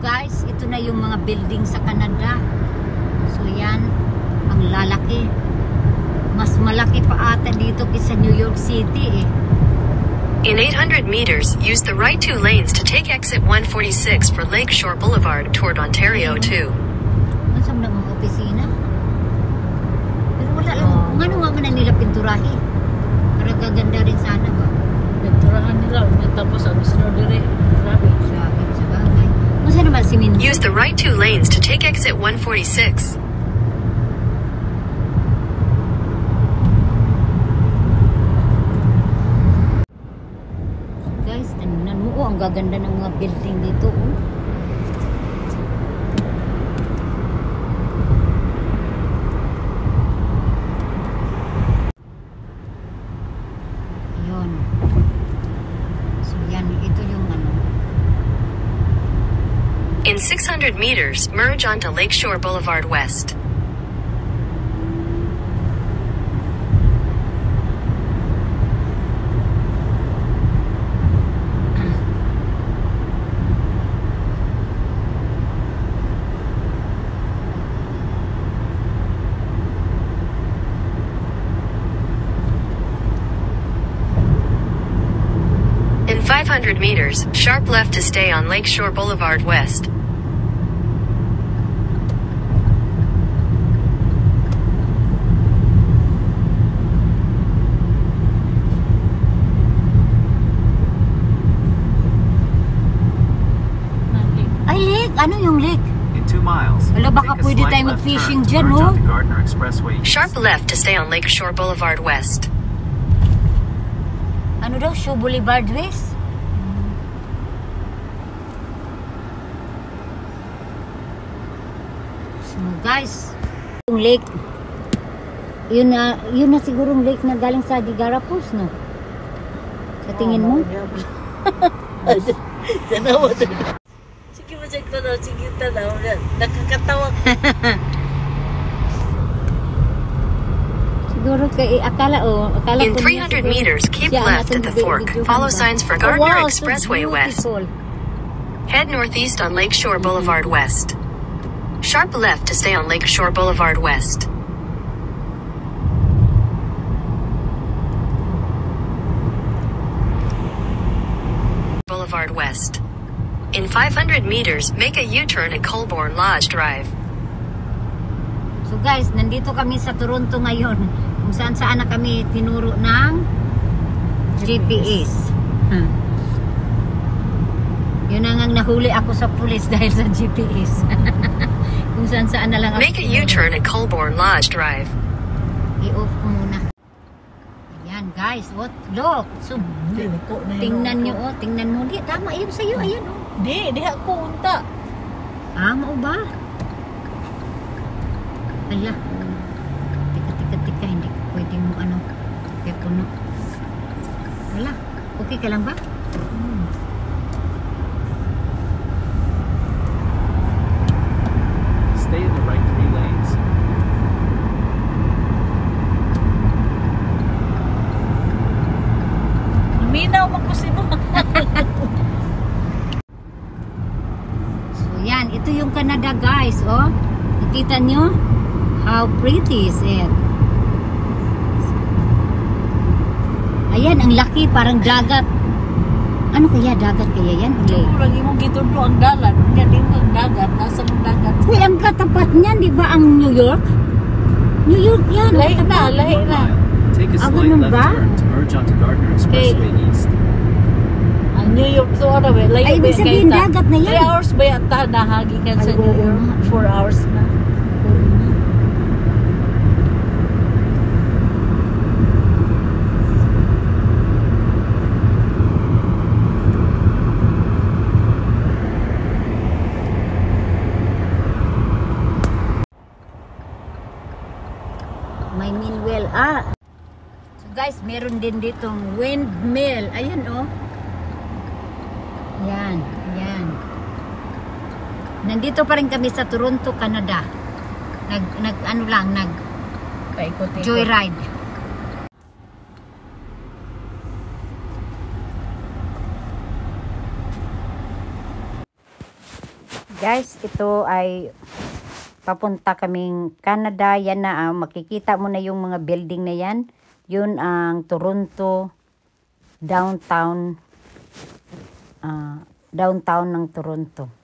guys, ito na yung mga building sa Canada. So yan, ang lalaki. Mas malaki pa ata dito kaysa New York City eh. In 800 meters, use the right two lanes to take exit 146 for Lakeshore Boulevard toward Ontario 2. Ano sa mga opisina? Pero wala lang. Kung ano nga man na nila pinturahi. Para gaganda rin sana ba? Nagturahan nila. Tapos ang Min? Use the right two lanes to take exit 146. Guys, tingnan mo. Oh, ang gaganda ng mga building dito. Oh. 200 meters, merge onto Lakeshore Boulevard West. In 500 meters, sharp left to stay on Lakeshore Boulevard West. Ano yung lake? In two miles, Wala, baka pwede tayo mag-fishing dyan, East. Sharp left to stay on Lakeshore Boulevard West. Ano daw? Show Boulevard West? So guys, yung lake, yun na, yun na sigurong lake na galing sa Digarapos, no? Sa tingin mo? Tanawa din. Sige mo check tanaw. Sige tanaw. Nakakatawa. Siguro kay akala oh, akala In ko niya 300 siguro meters, keep siya left at the fork. Follow signs for Oh, Gardner wow, so Expressway West. Head northeast on Lakeshore Boulevard West. Sharp left to stay on Lakeshore Boulevard West. Boulevard West. In 500 meters, make a U-turn at Colborne Lodge Drive. So guys, nandito kami sa Toronto ngayon. Kung saan saan na kami tinuro ng GPS. Hmm. Yun na nga nahuli ako sa pulis dahil sa GPS. Kung saan saan na lang ako. Make a. U-turn at Colborne Lodge Drive. I-off ko muna. Ayan guys, what? Look. So, tingnan nyo oh, tingnan mo. Di, tama yun sa'yo. Ayan oh. Di, di ako unta. Ah, mao ba? Ala. Tika, tika, tika. Hindi ko pwede mo ano. Kaya puno. Wala. Okay ka lang ba? Hmm. Ito yung Canada, guys. Oh. Nakita nyo? How pretty is it? Ayan, ang laki. Parang dagat. Ano kaya? Dagat kaya yan? Uli. Kurang imong gitundo ang dalan. Yan yung ang dagat. Nasa mong dagat. Uy, ang katapat niyan, di ba ang New York? New York yan. Lahi na, lahi na. take a slight left ba? turn to merge onto Gardner Expressway East. New York to ano ba? Layo Ay, ibig sabihin, dagat na yan. Three hours ba yata nahagikan sa Ay, New York? nga. Four hours na. May windmill. Ah. So guys, meron din ditong windmill. Ayan oh. Yan, yan. Nandito pa rin kami sa Toronto, Canada. Nag, nag ano lang, nag Paikot-ikot. joyride. Guys, ito ay papunta kaming Canada. Yan na, ah, makikita mo na yung mga building na yan. Yun ang Toronto downtown ah, downtown ng Toronto.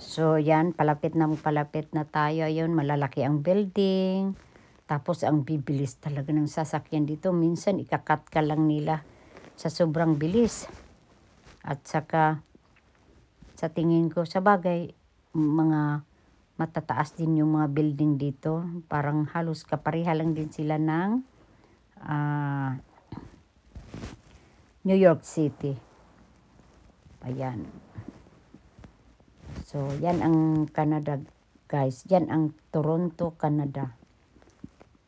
So, yan, palapit na palapit na tayo. Ayun, malalaki ang building. Tapos, ang bibilis talaga ng sasakyan dito. Minsan, ikakat ka lang nila sa sobrang bilis. At saka, sa tingin ko, sa bagay, mga matataas din yung mga building dito. Parang halos kapareha lang din sila ng ah, New York City. Ayan. So, yan ang Canada, guys. Yan ang Toronto, Canada.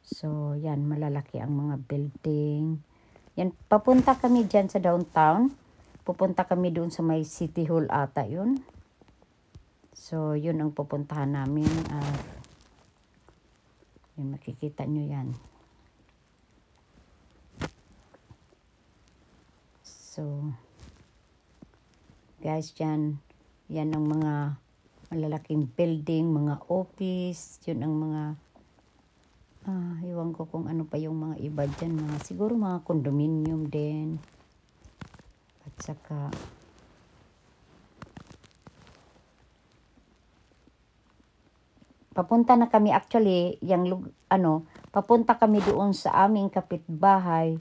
So, yan, malalaki ang mga building. Yan, papunta kami dyan sa downtown. Pupunta kami doon sa may City Hall ata yun. So, yun ang pupuntahan namin. At, yun, makikita nyo yan. So, guys, yan, yan ang mga malalaking building, mga office, yun ang mga, ah, iwan ko kung ano pa yung mga iba dyan, mga, siguro mga condominium din. At saka, papunta na kami actually yung ano papunta kami doon sa aming kapitbahay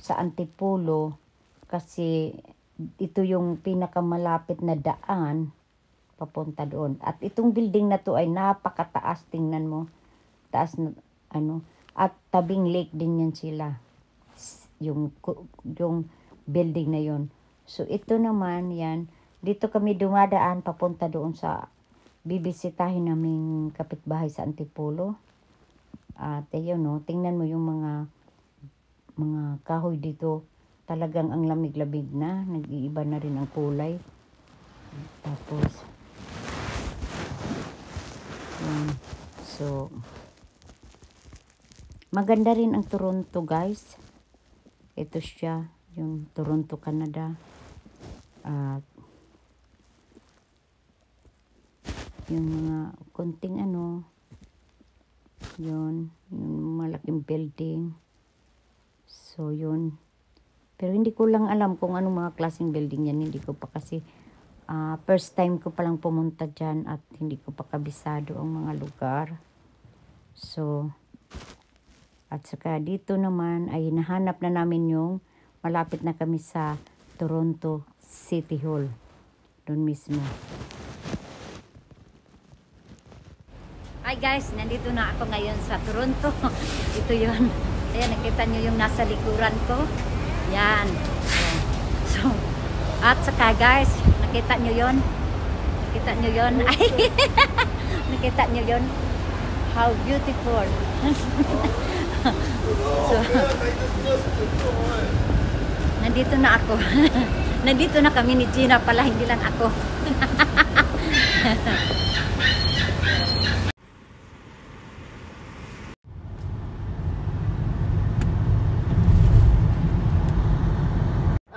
sa Antipolo kasi ito yung pinakamalapit na daan papunta doon. At itong building na to ay napakataas. Tingnan mo. Taas na ano. At tabing lake din yan sila. Yung yung building na yon so ito naman yan. Dito kami dumadaan papunta doon sa bibisitahin naming kapitbahay sa Antipolo. At ayun no, tingnan mo yung mga mga kahoy dito. Talagang ang lamig-lamig na, nag-iiba na rin ang kulay. Tapos yun. So maganda rin ang Toronto, guys. Ito siya, yung Toronto, Canada. At yung mga konting ano yun yung malaking building so yun pero hindi ko lang alam kung anong mga klaseng building yan hindi ko pa kasi ah, first time ko palang pumunta dyan at hindi ko pa kabisado ang mga lugar so at saka dito naman ay nahanap na namin yung malapit na kami sa Toronto City Hall doon mismo Hi guys, nandito na ako ngayon sa Toronto. Ito yon. Ayan, nakita nyo yung nasa likuran ko. Yan. So, at saka guys, nakita nyo yon. Nakita nyo yon. Ay, nakita nyo yon. How beautiful. so, nandito na ako. nandito na kami ni Gina pala, hindi lang ako.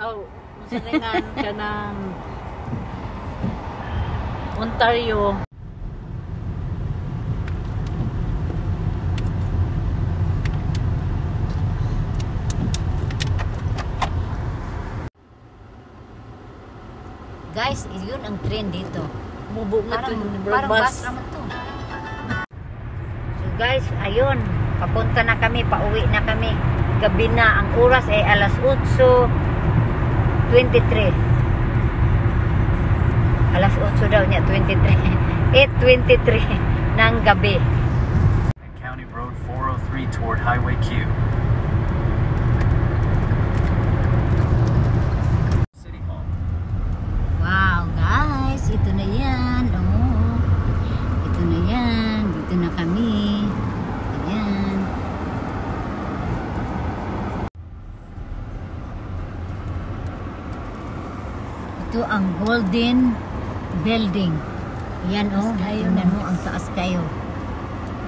Oh, masalingan ka ng Ontario. Guys, yun ang trend dito. Mubo nga Parang, itong parang bus. bus naman to. So guys, ayun. Papunta na kami, pauwi na kami. Gabi na. Ang oras ay alas 8.23. Alas 8 daw niya, 23. 8.23 ng gabi. County Road 403 toward Highway Q. City Hall. Wow, guys. Ito na yan. Oh. Ito na yan. Dito na kami. Ayan. Ito ang Golden Building. Yan oh. Tingnan mo ang taas kayo.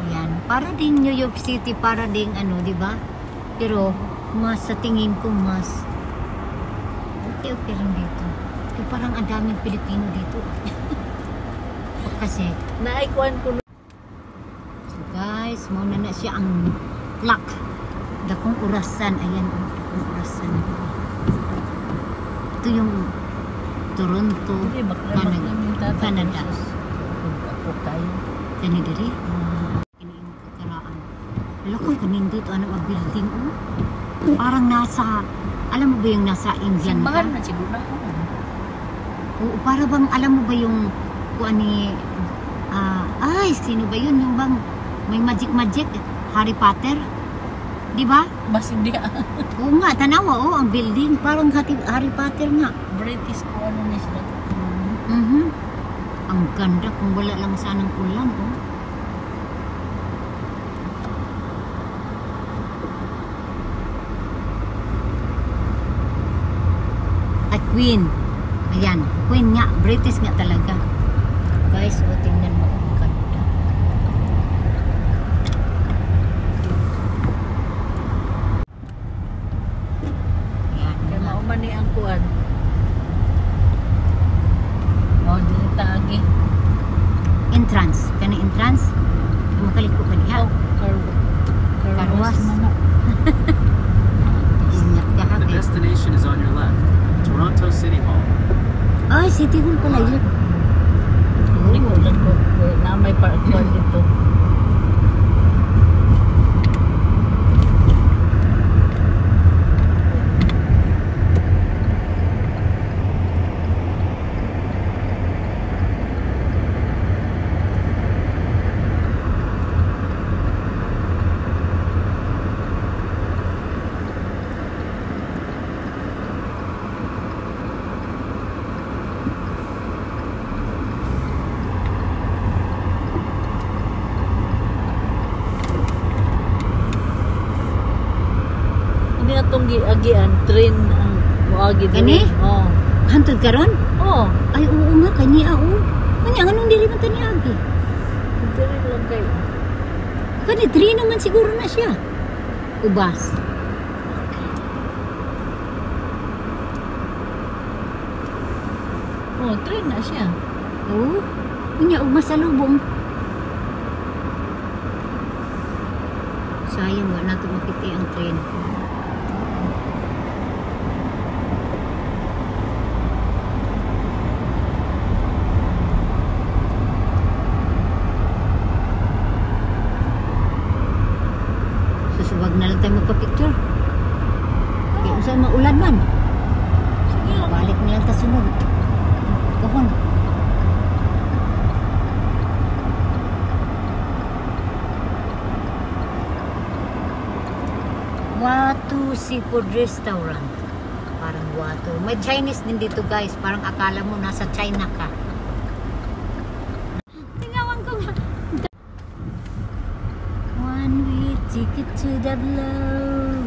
Yan. Para din New York City, para ding ano, di ba? Pero mas sa tingin ko mas okay okay rin dito. Kaya parang ang daming Pilipino dito. kasi. Naikuan ko So guys, mauna na siya ang clock. Dakong orasan. Ayan, oh, dakong orasan. Ito yung Toronto, Hindi, bakla Canada. bakla tata. Canada. Ako tayo. Kani diri? Kiniin ko karaan. Wala ko kanindot ano ang building oh. Parang nasa alam mo ba yung nasa England ka? Simbahan na siguro na ako. Oo, para bang alam mo ba yung kuan ni ah, ay sino ba yun yung bang may magic magic Harry Potter? Di ba? Mas hindi ah. Oo nga, tanawa oh, ang building parang Harry, Potter nga. British ko ano ni sila. Mhm. Ang ganda kung wala lang sanang ulan oh. At Queen. Ayan, Queen nga, British nga talaga. Guys, oh, tingnan mo ang ganda. Ayan, Kaya mga mauman ni ang kuan. Oh, taagi. entrance. Kani entrance? Makaliko ka diha. Oh, car Karwas. ha. The destination is on your left. Toronto City Hall. Ay, City Hall pala yun. Hindi ko lang ko. Na may park dito. Hindi na itong giagian. Train ang muagi Kani? Oh. Hantod karon? Oh. Ay, oo nga, kanya oo. Kanya, anong dili man tani agi? Dili lang kay. Kani, three naman siguro na siya. Ubas. Oh, train na siya. Oo. Kanya, ug masalubong. Sayang, wala nato makiti ang train. Susubag na lang tayo magpa-picture. Kaya kung saan maulan man. Sige lang. Balik na lang ta sunod. Kahon. Watu Seafood Restaurant. Parang Watu. May Chinese din dito guys. Parang akala mo nasa China ka. Tingawan ko nga. One way ticket to the blow.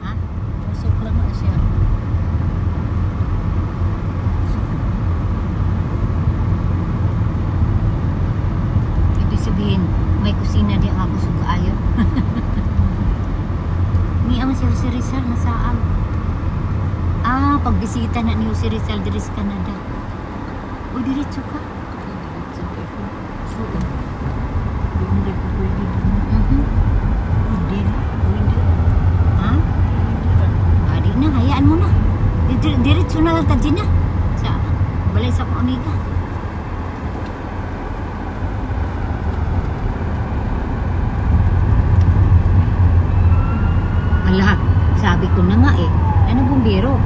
Ha? Usok lang na siya. Ibig sabihin, may kusina di ako sa kaayo. Ni ang si Jose Rizal na saan? Ah, pagbisita na ni Jose Rizal diri sa Canada. O diretso ka? Ko. Oo. Hindi ko pwede. Mhm. Hindi. Ha? Na. Ah, di na, hayaan mo na. Di- di- Diretso na lang tadji na. Sa balay sa amiga. Ala, sabi ko na nga eh. Ano bumbiro? Oh.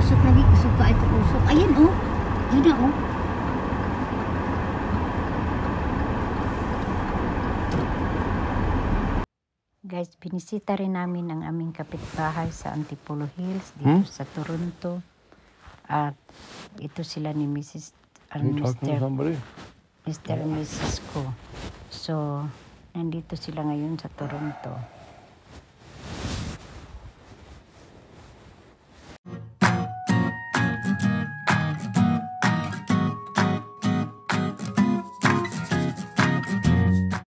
Usok lagi, usok ka ito usok. Ayan oh. Yun na oh. Guys, binisita rin namin ang aming kapitbahay sa Antipolo Hills dito sa Toronto. At ito sila ni Mrs. You and Mr. Mr. and Mrs. ko. So, nandito sila ngayon sa Toronto.